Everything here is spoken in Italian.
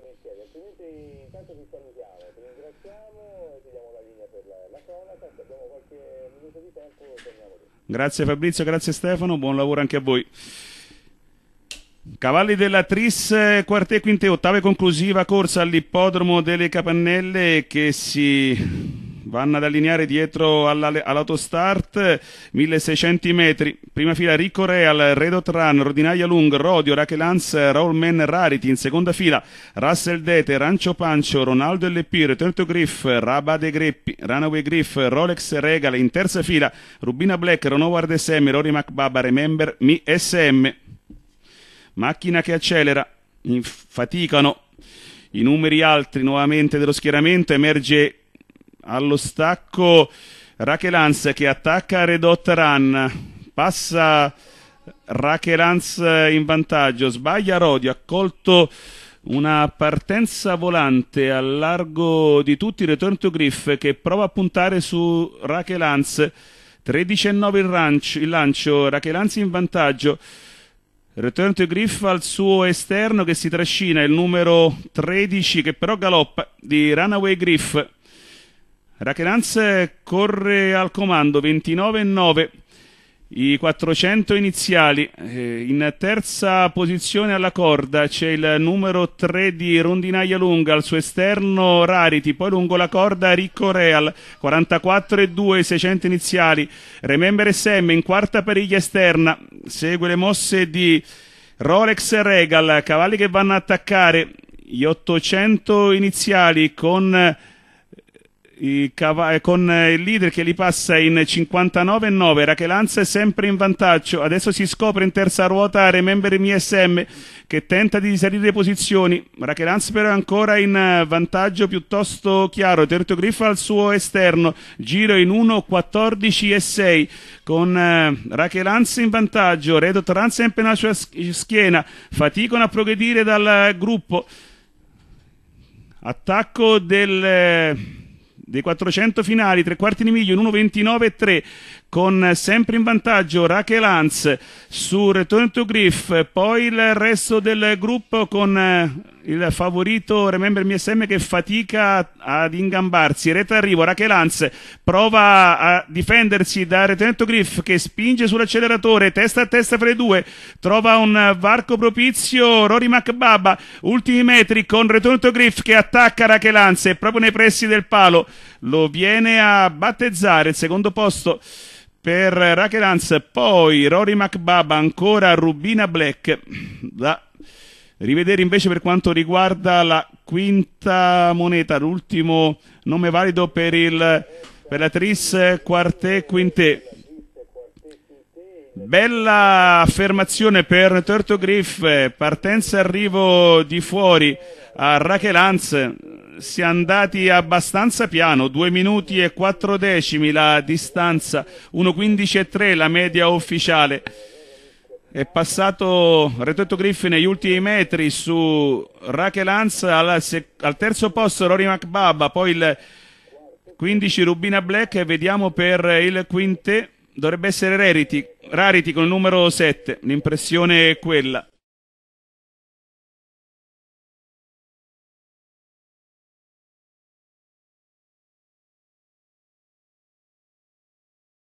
con i piedi, altrimenti intanto ci salutiamo, ti ringraziamo e ti diamo la linea per la, la cronaca, se abbiamo qualche minuto di tempo torniamo lì. Grazie Fabrizio, grazie Stefano, buon lavoro anche a voi. Cavalli della Tris, eh, quarta e quinta e ottava e conclusiva corsa all'ippodromo delle Capannelle che si vanno ad allineare dietro alla- all'autostart 1600 metri. Prima fila Rico Real, Redot Run, Rodinaia Lung, Rodio, Rachelanz, Rollman Rarity. In seconda fila Russell Dete, Rancio Pancio, Ronaldo LP, Return to Griff, Rabade Greppi, Runaway Griff, Rolex Regal. In terza fila Rubina Black, Ronoward SM, Rory McBaba, Remember Me SM. Macchina che accelera, faticano i numeri altri nuovamente dello schieramento, emerge allo stacco Rachelanz che attacca Redot Run, passa Rachelanz in vantaggio, sbaglia Rodio, ha colto una partenza volante al largo di tutti, Return to Griff che prova a puntare su Rachelanz, 13-9 il, il lancio, Rachelanz in vantaggio, Return to Griff al suo esterno che si trascina il numero 13 che però galoppa di Runaway Griff. Rachelanz corre al comando 29-9 i 400 iniziali. Eh, in terza posizione alla corda c'è il numero 3 di Rondinaia Lunga al suo esterno Rarity poi lungo la corda Ricco Real 44-2 i 600 iniziali. Remember SM in quarta periglia esterna. Segue le mosse di Rolex Regal cavalli che vanno a attaccare. Gli 800 iniziali con eh, con eh, il leader che li passa in 59-9, Rachelanz è sempre in vantaggio, adesso si scopre in terza ruota Remember MSM che tenta di salire posizioni, Rachelanz però è ancora in eh, vantaggio piuttosto chiaro, Terto Griffa al suo esterno, giro in 1-14 e 6 con Rachelanz in vantaggio, Redo Toran sempre nella sua sch- schiena, faticano a progredire dal gruppo, attacco del, eh, dei 400 finali, tre quarti di miglio in 1.29 e 3 con eh, sempre in vantaggio Rachelanz su Return to Griff, poi il resto del gruppo con eh, il favorito Remember MSM che fatica ad ingambarsi, rete arrivo, Rachelanz prova a difendersi da Return to Griff che spinge sull'acceleratore, testa a testa fra i due, trova un varco propizio, Rory McBaba, ultimi metri con Return to Griff che attacca Rachelanz e proprio nei pressi del palo lo viene a battezzare il secondo posto per Rachelanz, poi Rory McBaba, ancora Rubina Black, da rivedere invece per quanto riguarda la quinta moneta, l'ultimo nome valido per, il, per la Quartet Quintet. Bella affermazione per Torto Griff, partenza e arrivo di fuori a Rachelanz, si è andati abbastanza piano, 2 minuti e 4 decimi la distanza, 1.15 e 3 la media ufficiale. È passato Retetto Griff negli ultimi metri su Rachelanz al, se- al terzo posto Rory McBaba, poi il 15 Rubina Black e vediamo per il quintet dovrebbe essere Rarity, Rarity con il numero 7, l'impressione è quella.